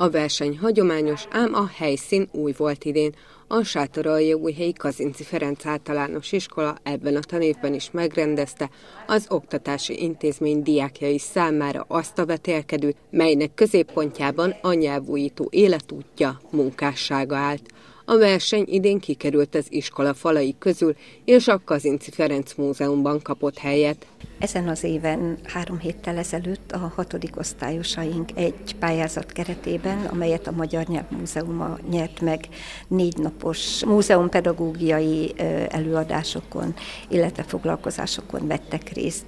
A verseny hagyományos, ám a helyszín új volt idén. A Sátoraljaújhelyi Kazinci Ferenc általános iskola ebben a tanévben is megrendezte az oktatási intézmény diákjai számára azt a vetélkedőt, melynek középpontjában a nyelvújító életútja, munkássága állt. A verseny idén kikerült az iskola falai közül, és a Kazinci Ferenc Múzeumban kapott helyet. Ezen az éven három héttel ezelőtt a hatodik osztályosaink egy pályázat keretében, amelyet a Magyar Nyelvmúzeuma nyert meg négy napos múzeumpedagógiai előadásokon, illetve foglalkozásokon vettek részt,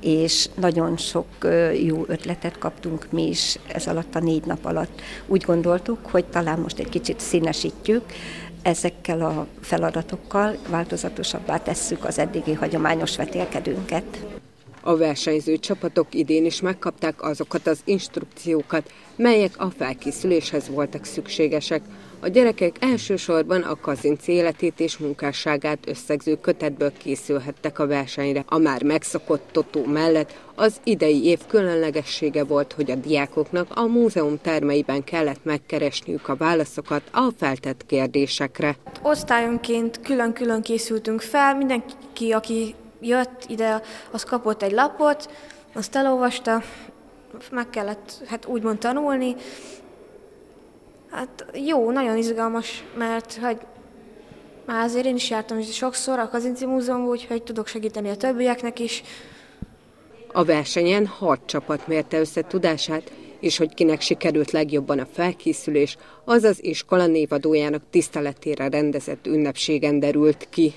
és nagyon sok jó ötletet kaptunk mi is ez alatt a négy nap alatt. Úgy gondoltuk, hogy talán most egy kicsit színesítjük, ezekkel a feladatokkal változatosabbá tesszük az eddigi hagyományos vetélkedőnket. A versenyző csapatok idén is megkapták azokat az instrukciókat, melyek a felkészüléshez voltak szükségesek. A gyerekek elsősorban a kazinci életét és munkásságát összegző kötetből készülhettek a versenyre. A már megszokott totó mellett az idei év különlegessége volt, hogy a diákoknak a múzeum termeiben kellett megkeresniük a válaszokat a feltett kérdésekre. Osztályonként külön-külön készültünk fel, mindenki, aki jött ide, az kapott egy lapot, azt elolvasta, meg kellett hát úgymond tanulni. Hát jó, nagyon izgalmas, mert hogy már azért én is jártam sokszor a Kazinci Múzeumban, úgyhogy tudok segíteni a többieknek is. A versenyen hat csapat mérte össze tudását, és hogy kinek sikerült legjobban a felkészülés, az az iskola névadójának tiszteletére rendezett ünnepségen derült ki.